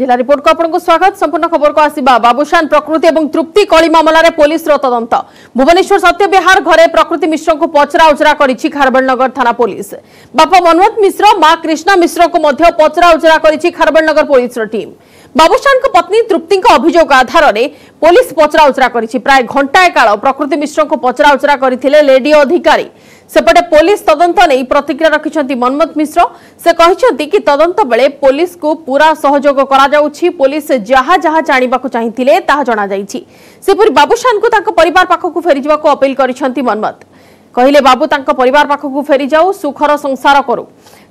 জেলা রিপোর্ট আপনার স্বাগত সম্পূর্ণ খবর কু আসবা বাবুসান প্রকৃতি এবং তৃপ্তি কলি মামলার পুলিশর তদন্ত ভুবনেশ্বর সত্যবিহার ঘরে প্রকৃতি মিশ্র পচরা উচরা করেছে খারবেলনগর থানা পুলিশ বাপা মন্মথ মিশ্র মা কৃষ্ণা মিশ্র পচরা উচরা করেছে খারবেলনগর পুলিশর টিম বাবুসান পত্নী তৃপ্তি অভিযোগ আধারে পুলিশ পচরা উচরা করেছে প্রায় ঘণ্টায় কাল প্রকৃতি মিশ্র পচরা উচরা করে লেডি অধিকারী ସେପଟେ ପୋଲିସ ତଦନ୍ତ ନେଇ ପ୍ରତିକ୍ରିୟା ରଖିଛନ୍ତି ମନ୍ମଥ ମିଶ୍ର ସେ କହିଛନ୍ତି କି ତଦନ୍ତ ବେଳେ ପୋଲିସକୁ ପୁରା ସହଯୋଗ କରାଯାଉଛି ପୋଲିସ ଯାହା ଯାହା ଜାଣିବାକୁ ଚାହିଁଥିଲେ ତାହା ଜଣାଯାଇଛି ସେପରି ବାବୁସାନଙ୍କୁ ତାଙ୍କ ପରିବାର ପାଖକୁ ଫେରିଯିବାକୁ ଅପିଲ କରିଛନ୍ତି ମନ୍ମଥ କହିଲେ ବାବୁ ତାଙ୍କ ପରିବାର ପାଖକୁ ଫେରିଯାଉ ସୁଖର ସଂସାର କରୁ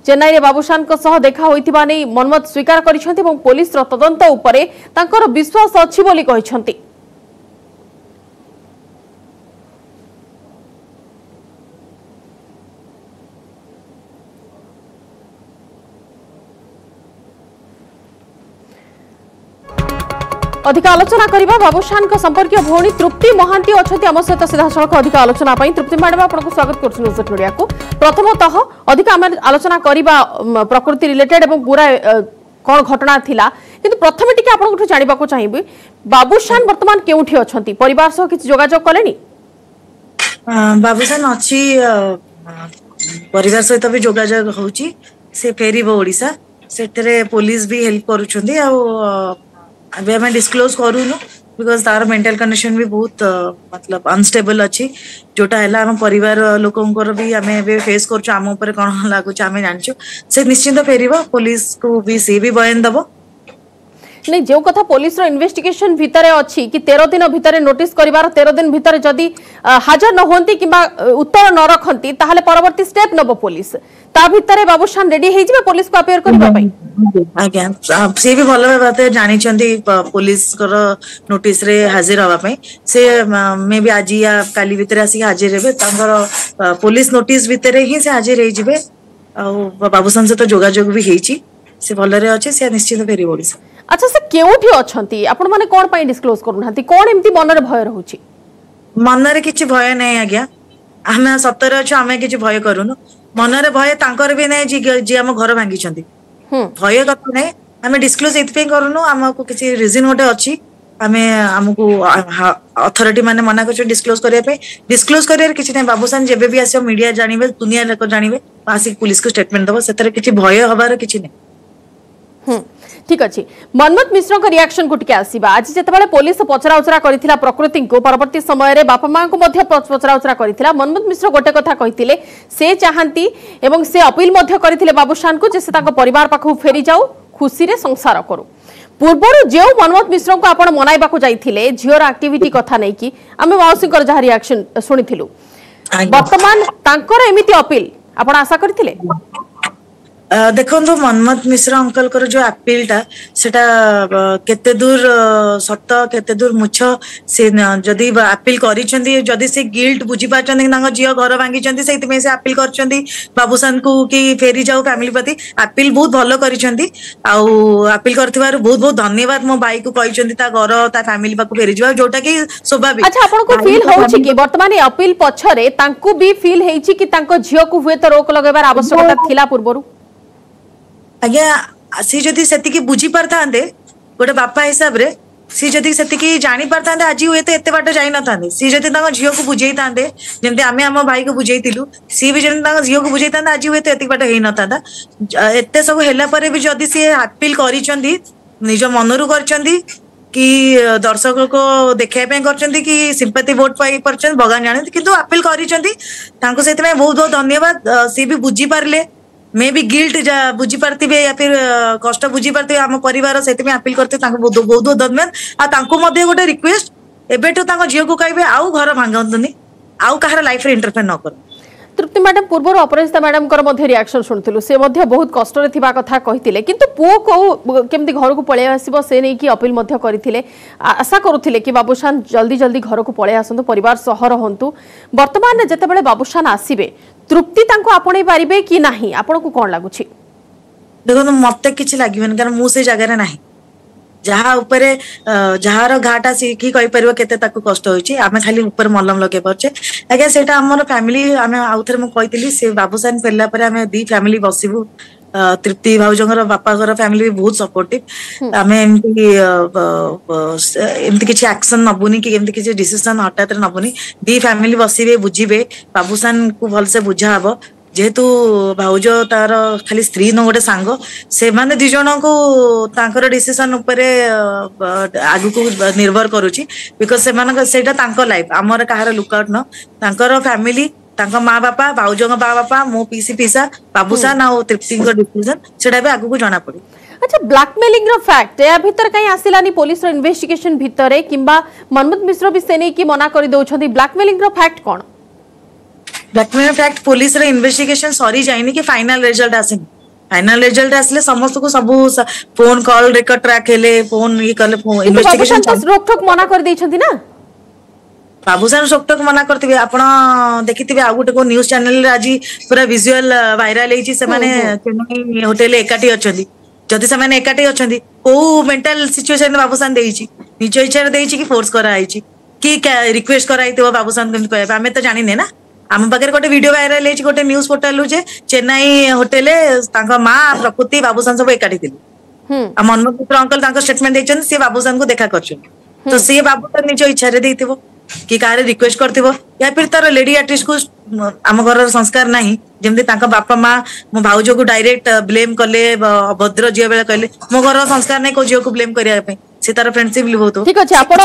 ଚେନ୍ନାଇରେ ବାବୁସାନଙ୍କ ସହ ଦେଖା ହୋଇଥିବା ନେଇ ମନ୍ମଥ ସ୍ୱୀକାର କରିଛନ୍ତି ଏବଂ ପୋଲିସର ତଦନ୍ତ ଉପରେ ତାଙ୍କର ବିଶ୍ୱାସ ଅଛି ବୋଲି କହିଛନ୍ତି অধিক আলোচনা করা বাবুসান সম্পর্কীয় ভৌণী তৃপ্তি মহান্তি অনেক আমার সহ সিধাসলখ অধিক আলোচনা তৃপ্তি ম্যাডাম আপনার স্বাগত করছি নিউজ মিডিয়া প্রথমত অধিক আমি আলোচনা করা প্রকৃতি রিলেটেড এবং পুরা কোণ ঘটনা লা কিন্তু প্রথমে টিকি আপনার জাঁয়া চাহিবি বাবুসান বর্তমান কেউঠি অনেক পরিবার সহ কিছু যোগাযোগ কলে বাবুসান অছি পরিবার সহিত বি যোগাযোগ হচ্ছে সে ফেরব ওড়িশা সেতরে পুলিশ বি হেল্প করুছেন আ अभी मैं डिस्क्लोज करूनु बिकॉज़ तार मेंटल कंडीशन भी बहुत मतलब अनस्टेबल अच्छी जोटा हैला हम परिवार भी हमें फेस करम हम ऊपर कोन लागछु हमें से निश्चिंत फेरब पुलिस को भी सी भी बयान दबो नहीं जो कथा पुलिस रो इन्वेस्टिगेशन भितर अच्छी कि तेर दिन भितर नोटिस कर तेर दिन भितर जदि हाजर न होती कि उत्तर न रखती ताहले परवर्ती स्टेप नब पुलिस ता भितर बाबूसान रेडी हो जाए पुलिस को अपेयर करबा पई आज्ञा से भी भल भाबते जानी चंदी पुलिस कर नोटिस रे हाजिर हवा पई से मे भी आज या काली भितर आसी हाजिर हेबे तांकर पुलिस नोटिस भितर ही से हाजिर हो जिवे आ बाबूसान से तो जोगाजोग भी हेची ସେ ଭଲରେ ଅଛି ସେ ନିଶ୍ଚିତ ଫେରିବ ଓଡ଼ିଶା ଆଚ୍ଛା ସେ କେଉଁଠି ଅଛନ୍ତି ଆପଣମାନେ କ'ଣ ପାଇଁ ଡିସକ୍ଲୋଜ୍ କରୁନାହାନ୍ତି କ'ଣ ଏମିତି ମନରେ ଭୟ ରହୁଛି ମନରେ କିଛି ଭୟ ନାହିଁ ଆଜ୍ଞା ଆମେ ସତରେ ଅଛୁ ଆମେ କିଛି ଭୟ କରୁନୁ ମନରେ ଭୟ ତାଙ୍କର ବି ନାହିଁ ଯିଏ ଆମ ଘର ଭାଙ୍ଗିଛନ୍ତି ଭୟ କଥା ନାହିଁ ଆମେ ଡିସକ୍ଲୋଜ୍ ଏଇଥିପାଇଁ କରୁନୁ ଆମକୁ କିଛି ରିଜିନ୍ ଗୋଟେ ଅଛି ଆମେ ଆମକୁ ଅଥରିଟି ମାନେ ମନା କରୁଛନ୍ତି ଡିସକ୍ଲୋଜ୍ କରିବା ପାଇଁ ଡିସକ୍ଲୋଜ୍ କରିବାରେ କିଛି ନାହିଁ ବାବୁସାନ ଯେବେ ବି ଆସିବ ମିଡିଆ ଜାଣିବେ ଦୁନିଆ ଲୋକ ଜାଣିବେ ଆସିକି ପୁଲିସକୁ ଷ୍ଟେଟମେଣ୍ଟ ଦେବ ସେଥିରେ କିଛି ଭୟ ହବାର କିଛି ନାହିଁ ঠিক আছে মন্মথ মিশ্রক রিয়াকশন টিকে আসবা আজ যেতবে পুলিশ পচরাউচরা করে প্রকৃতি পরবর্তী সময়ের বাপা মা পচরাউচরা করে মন্মথ মিশ্র গোটে কথা কে সে চাহান্তি এবং সে অপিল করে বাবুসান যে সে তাঁর পরিবার পাখ ফেরি যাও খুশি সংসার করু পূর্বর যে মন্মথ মিশ্র আপনার মনাইবা যাই ঝিওর আকটিভিটি কথা নেই আমি মাউসীঙ্কর যা রিয়াকশন শুনে বর্তমান তাঁর এমিতি অপিল আপনার আশা করে ଦେଖନ୍ତୁ ମନ୍ମଥ ମିଶ୍ର ଅଙ୍କଲଙ୍କର ଯୋଉ ଆପିଲଟା ସେଟା କେତେ ଦୂର ସତ କେତେ ଦୂର ମୁଛ ସେ ଯଦି ଆପିଲ କରିଛନ୍ତି ଯଦି ସେ ଗିଲ୍ଟ ବୁଝିପାରୁଛନ୍ତି ତାଙ୍କ ଝିଅ ଘର ଭାଙ୍ଗିଛନ୍ତି ସେଇଥିପାଇଁ ସେ ଆପିଲ କରିଛନ୍ତି ବାବୁସାନଙ୍କୁ କି ଫେରି ଯାଉ ଫ୍ୟାମିଲି ପ୍ରତି ଆପିଲ ବହୁତ ଭଲ କରିଛନ୍ତି ଆଉ ଆପିଲ କରିଥିବାରୁ ବହୁତ ବହୁତ ଧନ୍ୟବାଦ ମୋ ଭାଇକୁ କହିଛନ୍ତି ତା ଘର ତା ଫ୍ୟାମିଲି ପାଖକୁ ଫେରିଯିବା ଯୋଉଟା କି ସ୍ୱାଭାବିକ ଆଚ୍ଛା ଆପଣଙ୍କୁ ଫିଲ୍ ହଉଛି କି ବର୍ତ୍ତମାନ ଅପିଲ ପଛରେ ତାଙ୍କୁ ବି ଫିଲ୍ ହେଇଛି କି ତାଙ୍କ ଝିଅକୁ ହୁଏତ ରୋକ ଲଗାଇବାର ଆବଶ୍ୟକତା ଥିଲା ପୂର୍ବରୁ ଆଜ୍ଞା ସେ ଯଦି ସେତିକି ବୁଝି ପାରିଥାନ୍ତେ ଗୋଟେ ବାପା ହିସାବରେ ସିଏ ଯଦି ସେତିକି ଜାଣିପାରିଥାନ୍ତେ ଆଜି ହୁଏତ ଏତେ ବାଟ ଯାଇନଥାନ୍ତେ ସିଏ ଯଦି ତାଙ୍କ ଝିଅକୁ ବୁଝେଇଥାନ୍ତେ ଯେମିତି ଆମେ ଆମ ଭାଇକୁ ବୁଝେଇଥିଲୁ ସିଏ ବି ଯେମିତି ତାଙ୍କ ଝିଅକୁ ବୁଝେଇଥାନ୍ତେ ଆଜି ହୁଏତ ଏତିକି ବାଟ ହେଇନଥାନ୍ତା ଏତେ ସବୁ ହେଲା ପରେ ବି ଯଦି ସିଏ ଆପିଲ କରିଛନ୍ତି ନିଜ ମନରୁ କରିଛନ୍ତି କି ଦର୍ଶକକୁ ଦେଖେଇବା ପାଇଁ କରିଛନ୍ତି କି ସିମ୍ପାତି ଭୋଟ ପାଇପାରୁଛନ୍ତି ଭଗବାନ ଜାଣନ୍ତି କିନ୍ତୁ ଆପିଲ କରିଛନ୍ତି ତାଙ୍କୁ ସେଥିପାଇଁ ବହୁତ ବହୁତ ଧନ୍ୟବାଦ ସିଏ ବି ବୁଝିପାରିଲେ ମେ ବି ଗିଲ୍ଟ ବୁଝିପାରିଥିବେ ୟା ଫିର କଷ୍ଟ ବୁଝିପାରିଥିବେ ଆମ ପରିବାର ସେଥିପାଇଁ ଆପିଲ କରିଥିବେ ତାଙ୍କୁ ବହୁତ ବହୁତ ଧନ୍ୟବାଦ ଆଉ ତାଙ୍କୁ ମଧ୍ୟ ଗୋଟେ ରିକ୍ୱେଷ୍ଟ ଏବେଠୁ ତାଙ୍କ ଝିଅକୁ କହିବେ ଆଉ ଘର ଭାଙ୍ଗନ୍ତୁନି ଆଉ କାହାର ଲାଇଫରେ ଇଣ୍ଟରଫେୟାର ନ କରନ୍ତୁ তৃপ্তি ম্যাডাম পূর্ব অপরাজিতা ম্যাডামর মধ্যে রিয়াকশন শুনলু সে বহু কষ্টরে থাকা কথা কহিলে কিন্তু পুয় কেউ কেমি ঘরক পলাই আসব সে নেই অপিল করে আশা করুলে কি বাবুসান জলদি জলদি ঘরক পলাই আসন্তু পরিবার সহ রহতু বর্তমানে যেতবে বাবুসান আসবে তৃপ্তি তাঁকু আপনাই পারিবে কি না আপনার কম লাগুছি দেখুন মতো কিছু লাগবে কারণ মু সেই জায়গায় না ଯାହା ଉପରେ ଯାହାର ଘାଟା ଶିଖି କହିପାରିବ କେତେ ତାକୁ କଷ୍ଟ ହଉଛି ଆମେ ଖାଲି ଉପରେ ମଲମ ଲଗେଇ ପାରୁଛେ ଆଜ୍ଞା ସେଇଟା ଆମର ଫ୍ୟାମିଲି ଆମେ ଆଉଥରେ ମୁଁ କହିଥିଲି ସେ ବାବୁସାନ ଫେରିଲା ପରେ ଆମେ ଦି ଫ୍ୟାମିଲି ବସିବୁ तृप्ति भाउजर बापा फैमिली बहुत सपोर्ट आम एम कि आक्शन नबुनि किसीसन हटात नबुनि दि फैमिली बस वे बुझे बाबूसान को भलसे बुझा हाब जेहेतु भाउज तार खाली स्त्री न गोटे सांग से मैंने दिज को तांकर आग को निर्भर करुच्ची बिकज से लाइफ आमर कह लुकआउट न फैमिली ତାଙ୍କ ମା ବାପା ଭାଉଜଙ୍କ ମା ବାପା ମୁଁ ପିସି ପିସା ବାବୁସାନ ଆଉ ତୃପ୍ତିଙ୍କ ଡିସିଜନ ସେଟା ବି ଆଗକୁ ଜଣାପଡିବ আচ্ছা ব্ল্যাকমেলিং র ফ্যাক্ট এ ভিতর কাই আসিলানি পুলিশ র ইনভেস্টিগেশন ভিতরে কিংবা মনমুদ মিশ্র বি সেনে কি মনা করে দউছন্তি ব্ল্যাকমেলিং র ফ্যাক্ট কোন ব্ল্যাকমেলিং ফ্যাক্ট পুলিশ র ইনভেস্টিগেশন সরি যাইনি কি ফাইনাল রেজাল্ট আসেনি ফাইনাল রেজাল্ট আসলে সমস্ত কো সব ফোন কল রেকর্ড ট্র্যাক হেলে ফোন ই কলে ইনভেস্টিগেশন রোকঠোক মনা করে দেইছন্তি না ବାବୁସାନ ସୋକ୍ଟକୁ ମନା କରିଥିବେ ଆପଣ ଦେଖିଥିବେ ଆଉ ଗୋଟେ କୋଉ ନ୍ୟୁଜ ଚ୍ୟାନେଲରେ ଆଜି ପୁରା ଭିଜୁଆଲ ଭାଇରାଲ ହେଇଛି ସେମାନେ ଚେନ୍ନାଇ ହୋଟେଲରେ ଏକାଠି ଅଛନ୍ତି ଯଦି ସେମାନେ ଏକାଠି ଅଛନ୍ତି କୋଉ ମେଣ୍ଟାଲ ସିଚୁଏସନ ବାବୁସାନ ଦେଇଛି ନିଜ ଇଚ୍ଛାରେ ଦେଇଛି କି ଫୋର୍ସ କରାହେଇଛି କି ରିକ୍ୱେଷ୍ଟ କରାହେଇଥିବ ବାବୁସାନ କେମିତି କହିବା ଆମେ ତ ଜାଣିନେ ନା ଆମ ପାଖରେ ଗୋଟେ ଭିଡିଓ ଭାଇରାଲ ହେଇଛି ଗୋଟେ ନ୍ୟୁଜ ପୋର୍ଟାଲରୁ ଯେ ଚେନ୍ନାଇ ହୋଟେଲରେ ତାଙ୍କ ମା ପ୍ରକୃତି ବାବୁସାନ ସବୁ ଏକାଠି ଥିଲେ ଆଉ ମନୋଜ ମିତ୍ର ଅଙ୍କଲ ତାଙ୍କ ଷ୍ଟେଟମେଣ୍ଟ ଦେଇଛନ୍ତି ସିଏ ବାବୁସାନଙ୍କୁ ଦେଖା କରିଛନ୍ତି ତ ସିଏ ବାବୁସାନ ନିଜ ଇଚ୍ଛାରେ ଦେଇଥିବ କି କାହାରି ରିକ୍ୱେଷ୍ଟ କରିଥିବ ୟା ଫିର ତାର ଲେଡି ଆର୍ଟିଷ୍ଟକୁ ଆମ ଘରର ସଂସ୍କାର ନାହିଁ ଯେମିତି ତାଙ୍କ ବାପା ମା ମୋ ଭାଉଜକୁ ଡାଇରେକ୍ଟ ବ୍ଲେମ୍ କଲେ ଅଭଦ୍ର ଝିଅ ବେଳେ କହିଲେ ମୋ ଘରର ସଂସ୍କାର ନାହିଁ କୋଉ ଝିଅକୁ ବ୍ଲେମ୍ କରିବା ପାଇଁ ସେ ତାର ଫ୍ରେଣ୍ଡସିପ ଲିଭଉଥିବ ଠିକ ଅଛି ଆପଣ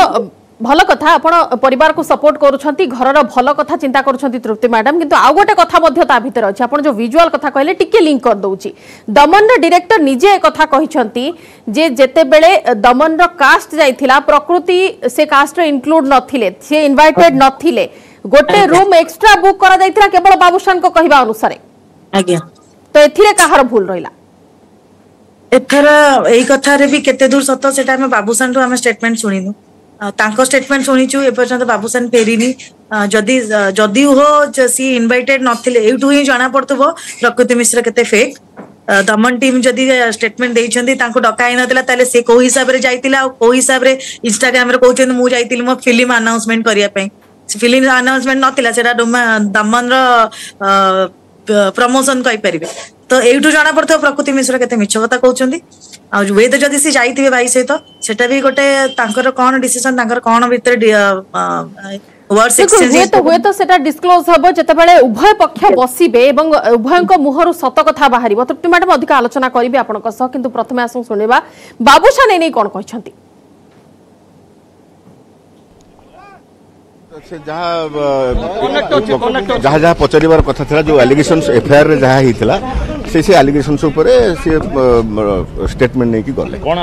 ভাল কথা আপনার পরিবারকে সপোর্ট করছেন ঘরর ভাল কথা চিন্তা করছেন তৃপ্তি ম্যাডাম কিন্তু আউ গোটে কথা তা ভিতরে অছে আপনার যে ভিজুয়াল কথা কহিলে টিকি লিঙ্ক করদৌছি দমনর ডিরেক্টর নিজে কথা কহিছেন যে যেতবে দমনর কাস্ট যাই প্রকৃতি সে কাস্টরে ইনক্লুড নথিলে সে ইনভাইটেড নথিলে গোটে রুম এক্সট্রা বুক করা যাইতিলা কেবল বাবুসান কহিবা অনুসারে আজ্ঞা তো এথিরে কাহার ভুল রহিলা এথর এই কথারে বি কেতে দূর সত সেটা আমি বাবুসান আমি স্টেটমেন্ট শুনিনু ତାଙ୍କ ଷ୍ଟେଟମେଣ୍ଟ ଶୁଣିଛୁ ଏପର୍ଯ୍ୟନ୍ତ ବାବୁସାନ ଫେରିନି ଯଦି ଯଦିଓ ସିଏ ଇନଭାଇଟେଡ ନଥିଲେ ଏଇଠୁ ହିଁ ଜଣା ପଡୁଥିବ ପ୍ରକୃତି ମିଶ୍ର କେତେ ଫେକ୍ ଦମନ ଟିମ୍ ଯଦି ଷ୍ଟେଟମେଣ୍ଟ ଦେଇଛନ୍ତି ତାଙ୍କୁ ଡକା ହେଇନଥିଲା ତାହେଲେ ସେ କୋଉ ହିସାବରେ ଯାଇଥିଲା ଆଉ କୋଉ ହିସାବରେ ଇନଷ୍ଟାଗ୍ରାମରେ କହୁଛନ୍ତି ମୁଁ ଯାଇଥିଲି ମୋ ଫିଲ୍ମ ଆନାଉନ୍ସମେଣ୍ଟ କରିବା ପାଇଁ ଫିଲ୍ମ ଆନାଉନ୍ସମେଣ୍ଟ ନଥିଲା ସେଟା ଦମନର ପ୍ରମୋସନ କହିପାରିବେ ତ ଏଇଠୁ ଜଣା ପଡୁଥିବ ପ୍ରକୃତି ମିଶ୍ର କେତେ ମିଛ କଥା କହୁଛନ୍ତି ଆଉ ୱେଦ ଯଦି ସେ ଯାଇଥିବେ ଭାଇ ସହିତ ସେଟା ବି ଗୋଟେ ତାଙ୍କର କଣ ଡିସିସନ ତାଙ୍କର କଣ ଭିତରେ ହୁଏତ ହୁଏତ ସେଟା ଡିସକ୍ଲୋଜ ହବ ଯେତେବେଳେ ଉଭୟ ପକ୍ଷ ବସିବେ ଏବଂ ଉଭୟଙ୍କ ମୁହଁରୁ ସତ କଥା ବାହାରିବ ତୃପ୍ତି ମ୍ୟାଡାମ ଅଧିକ ଆଲୋଚନା କରିବି ଆପଣଙ୍କ ସହ କିନ୍ତୁ ପ୍ରଥମେ ଆସନ୍ତୁ ଶୁଣିବା ବାବୁସାନ ଏ ନେଇ କଣ କହିଛନ୍ତି ସେ ଯାହା ଯାହା ଯାହା ପଚାରିବାର କଥା ଥିଲା ଯୋଉ ଆଲିଗେସନ ରେ ଯାହା ହେଇଥିଲା से स्टेटमेंट नहीं गले कौन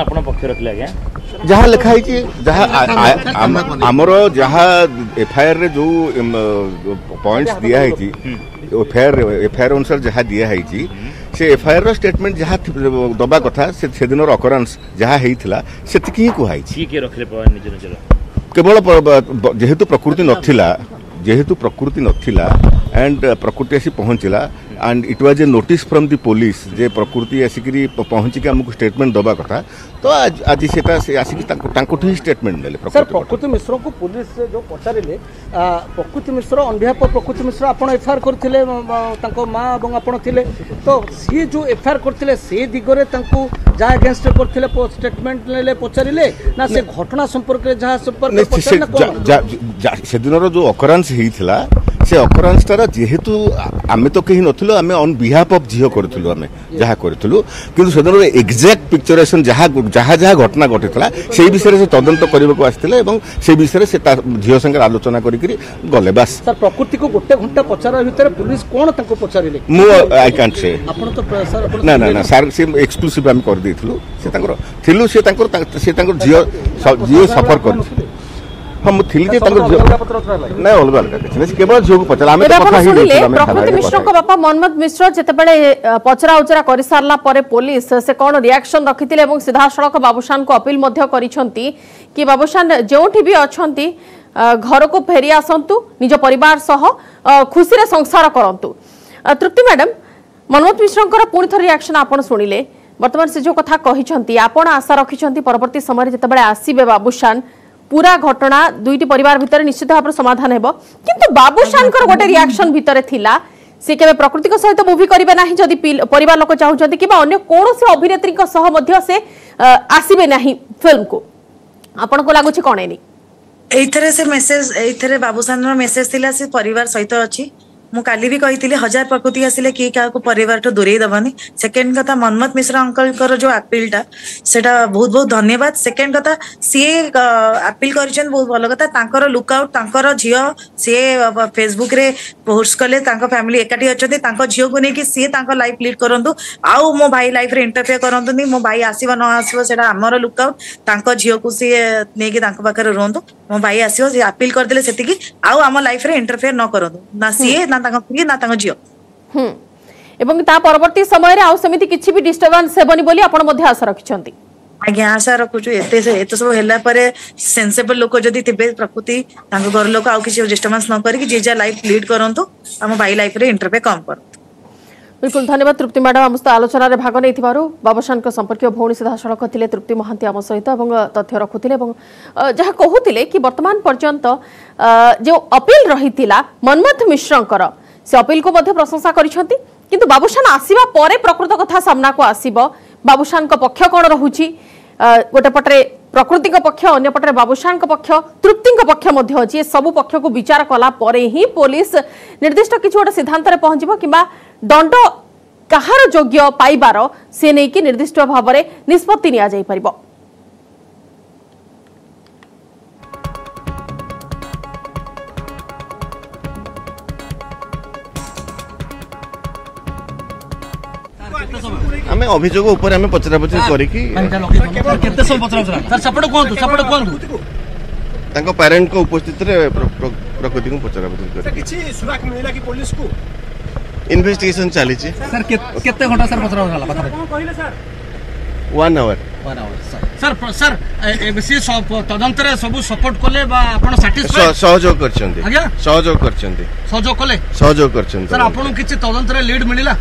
एफआईआर जो पॉइंट्स दिखाई एफआईआर अनुसार जहाँ दिखाई से एफआईआर स्टेटमेंट जहाँ दबा कथा से दिन अकरांस जहाँ होता से केवल जेहेतु प्रकृति ना जेहेतु प्रकृति ना एंड प्रकृति आसी पहुँचला and it was a notice from the police जे प्रकृति आसिक पहुंची स्टेटमेंट दबा कथा तो आज से आसिक स्टेटमेंट ना सर प्रकृति मिश्र को पुलिस जो पचारे प्रकृति मिश्र अनबिहाफ प्रकृति मिश्र आप एफआईआर करते माँ और तो सी जो एफआईआर करते से दिगरे जहाँ अगेन्स्ट करते स्टेटमेंट ना पचारे ना से घटना संपर्क जहाँ संपर्क से दिन जो अकरांश होता है ସେ ଅକରାନ୍ସଟା ଯେହେତୁ ଆମେ ତ କେହି ନଥିଲୁ ଆମେ ଅନ୍ ବିହାଫ୍ ଅଫ୍ ଝିଅ କରିଥିଲୁ ଆମେ ଯାହା କରିଥିଲୁ କିନ୍ତୁ ସେଦିନର ଏକ୍ଜାକ୍ଟ ପିକ୍ଚରାଇସନ୍ ଯାହା ଯାହା ଯାହା ଘଟଣା ଘଟିଥିଲା ସେଇ ବିଷୟରେ ସେ ତଦନ୍ତ କରିବାକୁ ଆସିଥିଲେ ଏବଂ ସେଇ ବିଷୟରେ ସେ ତା ଝିଅ ସାଙ୍ଗରେ ଆଲୋଚନା କରିକିରି ଗଲେ ବାସ୍ ସାର୍ ପ୍ରକୃତିକୁ ଗୋଟେ ଘଣ୍ଟା ପଚାରିବା ଭିତରେ ପୁଲିସ୍ କ'ଣ ତାଙ୍କୁ ପଚାରିଲେ ମୁଁ ଆଇ କ୍ୟାଣ୍ଟ ସେ ଆପଣ ତ ନା ନା ନା ସାର୍ ସେ ଏକ୍ସକ୍ଲୁସିଭ୍ ଆମେ କରିଦେଇଥିଲୁ ସେ ତାଙ୍କର ଥିଲୁ ସେ ତାଙ୍କର ସେ ତାଙ୍କର ଝିଅ ଝିଅ ସଫର କରିଥିଲେ ହଁ ମୁଁ ଥିଲି ଯେ ତାଙ୍କ ନାଇଁ ଅଲଗା ଅଲଗା କିଛି ନାହିଁ କେବଳ ଝିଅକୁ ପଚାରିଲା ଆମେ କଥା ହେଇଯାଇଥିଲୁ ପ୍ରକୃତି ମିଶ୍ରଙ୍କ ବାପା ମନ୍ମଥ ମିଶ୍ର ଯେତେବେଳେ ପଚରା ଉଚରା କରିସାରିଲା ପରେ ପୋଲିସ ସେ କ'ଣ ରିଆକ୍ସନ ରଖିଥିଲେ ଏବଂ ସିଧାସଳଖ ବାବୁସାନଙ୍କୁ ଅପିଲ ମଧ୍ୟ କରିଛନ୍ତି କି ବାବୁସାନ ଯେଉଁଠି ବି ଅଛନ୍ତି ଘରକୁ ଫେରି ଆସନ୍ତୁ ନିଜ ପରିବାର ସହ ଖୁସିରେ ସଂସାର କରନ୍ତୁ ତୃପ୍ତି ମ୍ୟାଡାମ ମନ୍ମଥ ମିଶ୍ରଙ୍କର ପୁଣି ଥରେ ରିଆକ୍ସନ ଆପଣ ଶୁଣିଲେ ବର୍ତ୍ତମାନ ସେ ଯେଉଁ କଥା କହିଛନ୍ତି ଆପଣ ଆଶା ରଖିଛନ୍ତି ପରବର୍ତ୍ତୀ ସମୟରେ ଯେତେବେଳେ ଆସିବେ ବାବୁସାନ পুরা ঘটনা দুইটি পরিবার ভিতরে নিশ্চিত ভাবে সমাধান হব কিন্তু বাবুশানকর গোটে রিয়াকশন ভিতরে লা সে কেবে প্রকৃতিক সহিত মুভি করবে না যদি পরিবার লোক চাহুছেন কিংবা অন্য কৌশি অভিনেত্রী সহ সে আসবে না ফিল্ম কু আপনার লাগুছে কণ এনে এইথরে সে মেসেজ এইথরে বাবুশানর মেসেজ লা সে পরিবার সহিত অছি मुझे भी कही हजार प्रकृति आसे किए क्या पर दूरे दबनी सेकेंड कथा मनमत मिश्र अंकल जो आपिल टा से बहुत बहुत धन्यवाद सेकेंड कथा सी आपिल कर बहुत भल कर लुकआउट झील सी फेसबुक पोस्ट कले फैमिली एकाठी अच्छा झील को लेकिन सी लाइफ लिड करूँ मो भाई लाइफ में इंटरफेयर करो भाई आसव न आसवर लुकआउट झील को सी नहीं पाखे रुंतु ମୋ ଭାଇ ଆସିବ ସେ ଆପିଲ କରିଦେଲେ ସେତିକି ଆଉ ଆମ ଲାଇଫରେ ଇଣ୍ଟରଫିୟର ନ କରନ୍ତୁ ନା ସିଏ ନା ତାଙ୍କ ସ୍ତ୍ରୀ ନା ତାଙ୍କ ଝିଅ ଏବଂ ତା ପରବର୍ତ୍ତୀ ସମୟରେ ଆଉ ସେମିତି କିଛି ବି ଡିଷ୍ଟର୍ବାନ୍ସ ହେବନି ବୋଲି ଆପଣ ମଧ୍ୟ ଆଶା ରଖିଛନ୍ତି ଆଜ୍ଞା ଆଶା ରଖୁଛୁ ଏତେ ଏତେ ସବୁ ହେଲା ପରେ ସେନ୍ସେବଲ ଲୋକ ଯଦି ଥିବେ ପ୍ରକୃତି ତାଙ୍କ ଘର ଲୋକ ଆଉ କିଛି ଡିଷ୍ଟର୍ବାନ୍ସ ନ କରିକି ଯିଏ ଯାହା ଲାଇଫ ଲିଡ୍ କରନ୍ତୁ ଆମ ଭାଇ ଲାଇଫରେ ଇଣ୍ଟରଫିୟର କମ୍ କରନ୍ତୁ ବିଲକୁଲ ଧନ୍ୟବାଦ ତୃପ୍ତି ମ୍ୟାଡ଼ାମ୍ ଆମ ସହିତ ଆଲୋଚନାରେ ଭାଗ ନେଇଥିବାରୁ ବାବାସାନଙ୍କ ସମ୍ପର୍କୀୟ ଭଉଣୀ ସିଧାସଳଖ ଥିଲେ ତୃପ୍ତି ମହାନ୍ତି ଆମ ସହିତ ଏବଂ ତଥ୍ୟ ରଖୁଥିଲେ ଏବଂ ଯାହା କହୁଥିଲେ କି ବର୍ତ୍ତମାନ ପର୍ଯ୍ୟନ୍ତ ଯେଉଁ ଅପିଲ ରହିଥିଲା ମନ୍ମଥ ମିଶ୍ରଙ୍କର ସେ ଅପିଲକୁ ମଧ୍ୟ ପ୍ରଶଂସା କରିଛନ୍ତି କିନ୍ତୁ ବାବୁସାନ ଆସିବା ପରେ ପ୍ରକୃତ କଥା ସାମ୍ନାକୁ ଆସିବ ବାବୁସାନଙ୍କ ପକ୍ଷ କ'ଣ ରହୁଛି ଗୋଟେ ପଟରେ ପ୍ରକୃତିଙ୍କ ପକ୍ଷ ଅନ୍ୟପଟରେ ବାବୁସାନଙ୍କ ପକ୍ଷ ତୃପ୍ତିଙ୍କ ପକ୍ଷ ମଧ୍ୟ ଯିଏ ସବୁ ପକ୍ଷକୁ ବିଚାର କଲା ପରେ ହିଁ ପୋଲିସ ନିର୍ଦ୍ଦିଷ୍ଟ କିଛି ଗୋଟେ ସିଦ୍ଧାନ୍ତରେ ପହଞ୍ଚିବ କିମ୍ବା ଦଣ୍ଡ କାହାର ଯୋଗ୍ୟ ପାଇବାର ସେ ନେଇକି ନିର୍ଦ୍ଦିଷ୍ଟ ଭାବରେ ନିଷ୍ପତ୍ତି ନିଆଯାଇପାରିବ ଆମେ ଅଭିଯୋଗ ଉପରେ ଆମେ ପଚରାପଚରି କରିକି ତାଙ୍କ ପ୍ୟାରେଣ୍ଟଙ୍କ ଉପସ୍ଥିତିରେ ପ୍ରକୃତିକୁ ପଚରାପଚରି କରି କିଛି ସୁରାକ ମିଳିଲା କି ପୋଲିସକୁ ইনভেস্টিগেশন চালিছে স্যার কেতে ঘন্টা স্যার পচরা হলা কথা কইলে sir 1 hour 1 hour sir sir ABC তদন্তরে সব সাপোর্ট কলে বা আপন স্যাটিসফাই সহযোগ করছন্তি আজ্ঞা সহযোগ করছন্তি সহযোগ কলে সহযোগ করছন্তি স্যার আপন কিছু তদন্তরে লিড মিলিলা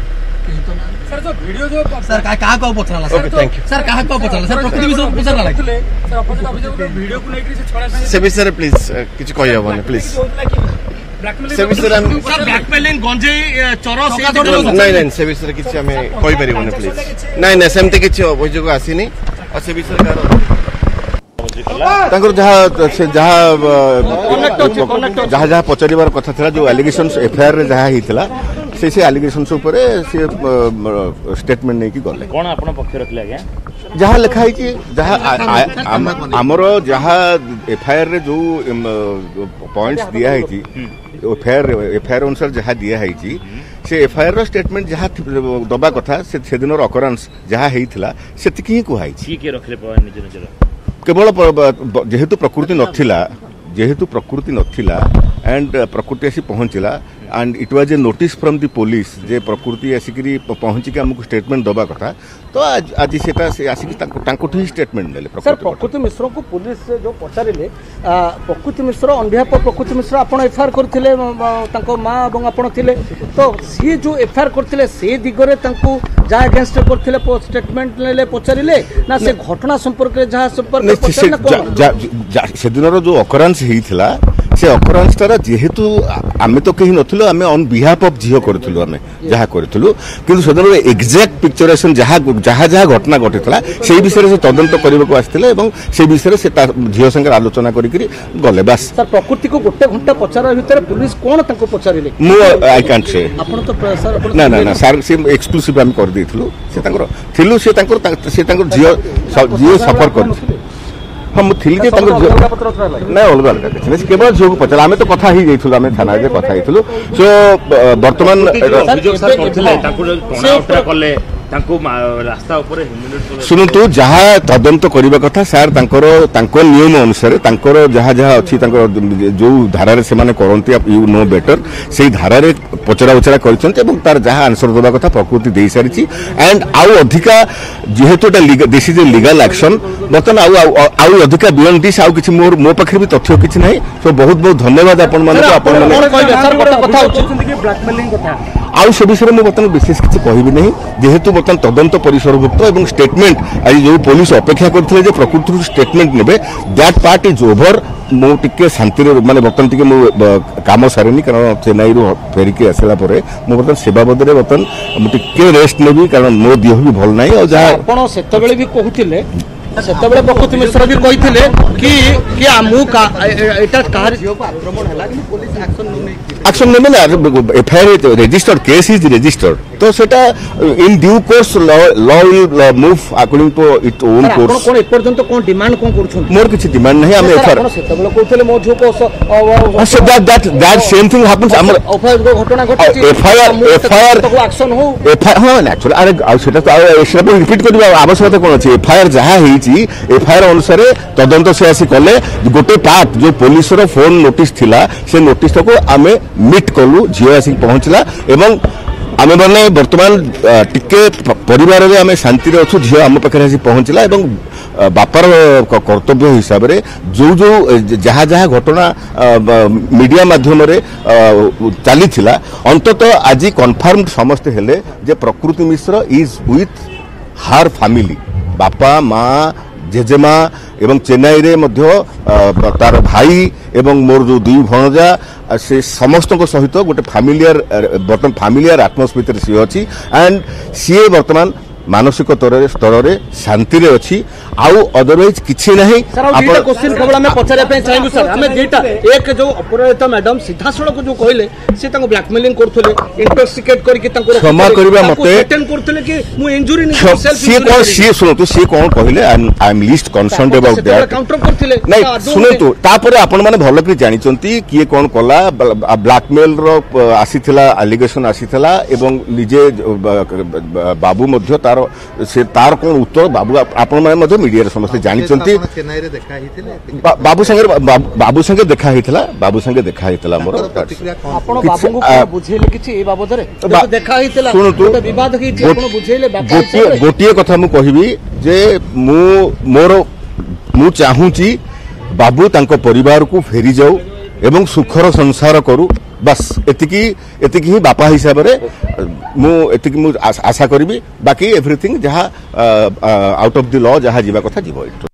কেতো না सर जो व्हिडिओ जो सर काय का को पथराला सर थैंक यू सर का को पथराला सर प्रकृति विषय पथराला सर अपोजिट ऑफिसर को को नेकरी से छोड़ा सेबी सर प्लीज किछ कहि हबने प्लीज सेबी सर हम सर ब्लैकमेलिंग गंजे चोर से नहीं नहीं सेबी सर किछ हमें कहि परिबोने प्लीज नहीं नहीं सेमते किछ अभियोग आसीनी और सेबी सर कार ତାଙ୍କର ଯାହା ସେ ଯାହା ଯାହା ଯାହା ପଚାରିବାର से से आलिगेसन स्टेटमेंट नहीं गले जहाँ एफआईआर जो पॉइंट दिखाई एफआईआर अनुसार जहाँ दिखाई से एफआईआर स्टेटमेंट जहाँ दबा कथा से दिन अकरांस जहाँ होता से कहुई जेहेतु प्रकृति नाला जेहेतु प्रकृति नाला एंड uh, प्रकृति आसी पहुँचला and it was a notice from the police जे प्रकृति आसिक पहुँचिक आमको स्टेटमेंट दबा कथा तो आज आज से आसिक स्टेटमेंट ने प्रकृति मिश्र को पुलिस जो पचारे प्रकृति मिश्र अनबिहाफ प्रकृति मिश्र आप एफआईआर करते माँ और आपले तो सी जो एफआईआर करते सी दिगरे जहाँ स्टेटमेंट ना से घटना संपर्क ଅକରାନ୍ସ ହେଇଥିଲା ସେ ଅକରାନ୍ସଟାର ଯେହେତୁ ଆମେ ତ କେହି ନଥିଲୁ ଆମେ ଅନ୍ ବିହାଫ୍ ଅଫ୍ ଝିଅ କରିଥିଲୁ ଆମେ ଯାହା କରିଥିଲୁ କିନ୍ତୁ ସେଦିନର ଏକ୍ଜାକ୍ଟ ପିକ୍ଚରାଇସନ୍ ଯାହା ଯାହା ଯାହା ଘଟଣା ଘଟିଥିଲା ସେଇ ବିଷୟରେ ସେ ତଦନ୍ତ କରିବାକୁ ଆସିଥିଲେ ଏବଂ ସେଇ ବିଷୟରେ ସେ ତା ଝିଅ ସାଙ୍ଗରେ ଆଲୋଚନା କରିକିରି ଗଲେ ବାସ୍ ସାର୍ ପ୍ରକୃତିକୁ ଗୋଟେ ଘଣ୍ଟା ପଚାରିବା ଭିତରେ ପୁଲିସ୍ କ'ଣ ତାଙ୍କୁ ପଚାରିଲେ ମୁଁ ଆଇ କ୍ୟାଣ୍ଟ ସେ ନା ନା ନା ସାର୍ ସେ ଏକ୍ସକ୍ଲୁସିଭ୍ ଆମେ କରିଦେଇଥିଲୁ ସେ ତାଙ୍କର ଥିଲୁ ସେ ତାଙ୍କର ସେ ତାଙ୍କର ଝିଅ ଝିଅ ସଫର କରିଥିଲେ ହଁ ମୁଁ ଥିଲି ଯେ ତାଙ୍କ ନାଇଁ ଅଲଗା ଅଲଗା କିଛି ନାହିଁ କେବଳ ଝିଅକୁ ପଚାରିଲା ଆମେ ତ କଥା ହେଇଯାଇଥିଲୁ ଆମେ ଥାନାରେ ଯେ କଥା ହେଇଥିଲୁ ସୋ ବର୍ତ୍ତମାନ ତାଙ୍କୁ ରାସ୍ତା ଉପରେ ଶୁଣନ୍ତୁ ଯାହା ତଦନ୍ତ କରିବା କଥା ସାର୍ ତାଙ୍କର ତାଙ୍କ ନିୟମ ଅନୁସାରେ ତାଙ୍କର ଯାହା ଯାହା ଅଛି ତାଙ୍କର ଯେଉଁ ଧାରାରେ ସେମାନେ କରନ୍ତି ୟୁ ନୋ ବେଟର୍ ସେଇ ଧାରାରେ ପଚରା ଉଚରା କରିଛନ୍ତି ଏବଂ ତାର ଯାହା ଆନ୍ସର ଦେବା କଥା ପ୍ରକୃତି ଦେଇସାରିଛି ଆଣ୍ଡ ଆଉ ଅଧିକା ଯେହେତୁ ଏଇଟା this is a legal action ବର୍ତ୍ତମାନ ଆଉ ଆଉ ଅଧିକା ବିୟଣ୍ଡ ଦିସ୍ ଆଉ କିଛି ମୋର ମୋ ପାଖରେ ବି ତଥ୍ୟ କିଛି ନାହିଁ ସୋ ବହୁତ ବହୁତ ଧନ୍ୟବାଦ ଆପଣମାନଙ୍କୁ ଆପଣମାନେ ଆଉ ସେ ବିଷୟରେ ମୁଁ ବର୍ତ୍ତମାନ ବିଶେଷ କିଛି କହିବି ନାହିଁ ଯେହେତୁ ବର୍ତ୍ତମାନ ତଦନ୍ତ ପରିସରଭୁକ୍ତ ଏବଂ ଷ୍ଟେଟମେଣ୍ଟ ଆଜି ଯେଉଁ ପୋଲିସ ଅପେକ୍ଷା କରିଥିଲେ ଯେ ପ୍ରକୃତିରୁ ଷ୍ଟେଟମେଣ୍ଟ ନେବେ ଦ୍ୟାଟ୍ ପାର୍ଟ ଇଜ୍ ଓଭର ମୁଁ ଟିକେ ଶାନ୍ତିରେ ମାନେ ବର୍ତ୍ତମାନ ଟିକେ ମୁଁ କାମ ସାରିନି କାରଣ ଚେନ୍ନାଇରୁ ଫେରିକି ଆସିଲା ପରେ ମୁଁ ବର୍ତ୍ତମାନ ସେ ବାବଦରେ ବର୍ତ୍ତମାନ ମୁଁ ଟିକେ ରେଷ୍ଟ ନେବି କାରଣ ମୋ ଦେହ ବି ଭଲ ନାହିଁ ଆଉ ଯାହା ଆପଣ ସେତେବେଳେ ବି କହୁଥିଲେ ସେତେବେଳେ ପ୍ରକୃତି ମିଶ୍ର ବି କହିଥିଲେ କି ମୁଁ ଏଇଟା କାହାର ଝିଅକୁ ଆକ୍ରମଣ ହେଲା କିନ୍ତୁ ପୋଲିସ ଆକ୍ସନ ନେଇକି আকশন নেবে না FIR register case is register তো সেটা in due course law will move according to it own course কোন এ পর্যন্ত কোন ডিমান্ড কোন করছুন মোর কিছু ডিমান্ড নাই আমি এফআইআর সেতবেলে কইতলে মো ঝুকো so that that that same thing happens আমার এফআইআর ঘটনা ঘটছে এফআইআর এফআইআর তো আকশন হো এফআইআর হ্যাঁ না एक्चुअली আরে সেটা তো সেটা রিপিট করিবা আবশ্যকতা কোন আছে এফআইআর যাহা হেইছি এফআইআর অনুসারে তদন্ত সে আসি কলে গোটে পার্ট যে পুলিশর ফোন নোটিস থিলা সে নোটিসটাকে আমি ମିଟ୍ କଲୁ ଝିଅ ଆସିକି ପହଞ୍ଚିଲା ଏବଂ ଆମେମାନେ ବର୍ତ୍ତମାନ ଟିକେ ପରିବାରରେ ଆମେ ଶାନ୍ତିରେ ଅଛୁ ଝିଅ ଆମ ପାଖରେ ଆସି ପହଞ୍ଚିଲା ଏବଂ ବାପାର କର୍ତ୍ତବ୍ୟ ହିସାବରେ ଯେଉଁ ଯେଉଁ ଯାହା ଯାହା ଘଟଣା ମିଡ଼ିଆ ମାଧ୍ୟମରେ ଚାଲିଥିଲା ଅନ୍ତତଃ ଆଜି କନଫର୍ମ ସମସ୍ତେ ହେଲେ ଯେ Prakruti Mishra is with her family ବାପା ମା' ଜେଜେମା ଏବଂ ଚେନ୍ନାଇରେ ମଧ୍ୟ ତାର ଭାଇ ଏବଂ ମୋର ଯେଉଁ ଦୁଇ ଭଣଜା ସେ ସମସ୍ତଙ୍କ ସହିତ ଗୋଟେ ଫ୍ୟାମିଲିଆର ବର୍ତ୍ତମାନ ଫ୍ୟାମିଲିଆର ଆଟମୋସ୍ ଭିତରେ ସିଏ ଅଛି ଆଣ୍ଡ ସିଏ ବର୍ତ୍ତମାନ ମାନସିକ ସ୍ତରରେ ଶାନ୍ତିରେ ଅଛି ଆଉ ଅଦରୱାଇଜ୍ କିଛି ନାହିଁ କୋଶ୍ଚିନ୍ କେବଳ ଆମେ ପଚାରିବା ପାଇଁ ଚାହିଁବୁ ସାର୍ ଆମେ ଦୁଇଟା ଏକ ଯୋଉ ଅପରାଜିତା ମ୍ୟାଡମ୍ ସିଧାସଳଖ ଯୋଉ କହିଲେ ସେ ତାଙ୍କୁ ବ୍ଲାକମେଲିଂ କରୁଥିଲେ ଇଣ୍ଟକ୍ସିକେଟ୍ କରିକି ତାଙ୍କୁ କ୍ଷମା କରିବା ମତେ କରୁଥିଲେ କି ମୁଁ ଇଞ୍ଜୁରି ସିଏ କଣ ସିଏ ଶୁଣନ୍ତୁ ସିଏ କଣ କହିଲେ I am least concerned about that counter କରୁଥିଲେ ନାଇଁ ଶୁଣନ୍ତୁ ତାପରେ ଆପଣମାନେ ଭଲ କରି ଜାଣିଛନ୍ତି କିଏ କଣ କଲା ବ୍ଲାକମେଲର ଆସିଥିଲା ଆଲିଗେସନ୍ ଆସିଥିଲା ଏବଂ ନିଜେ ବାବୁ ମଧ୍ୟ ତାର তার সে তার কোন উত্তর বাবু আপনার মধ্যে মিডিয়ার সমস্ত জাঁচান বাবু সাংে বাবু সাংে দেখা হয়েছিল বাবু সাংে দেখা হয়েছিল আমার গোটিয়ে কথা মু কহিবি যে মু মোর মু চাহুছি বাবু তাঙ্ক পরিবারকু ফেরি যাও ଏବଂ ସୁଖର ସଂସାର କରୁ ବାସ୍ ଏତିକି ଏତିକି ହିଁ ବାପା ହିସାବରେ ମୁଁ ଏତିକି ମୁଁ ଆଶା କରିବି ବାକି ଏଭ୍ରିଥିଙ୍ଗ ଯାହା ଆଉଟ୍ ଅଫ୍ ଦି ଲ ଯାହା ଯିବା କଥା ଯିବ